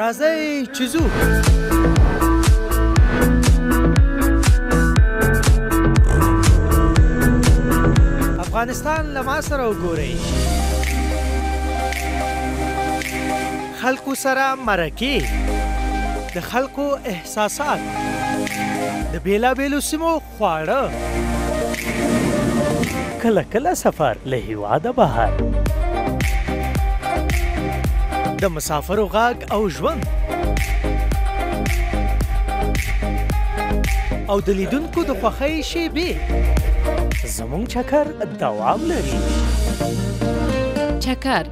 راځئ چې ځو افغانستان له ما سره وګورئ خلکو سره مرکې د خلکو احساس احساسات، د بېلابېلو سیمو خواړه. کله کله سفر له هېواده بهر. د مسافرو غږ او ژوند. او د لیدونکو د خوښۍ شېبې. زموږ چکر دوام لري. چکر،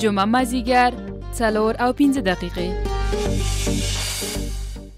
جمعه مازیګر څلور او پنځه دقیقې.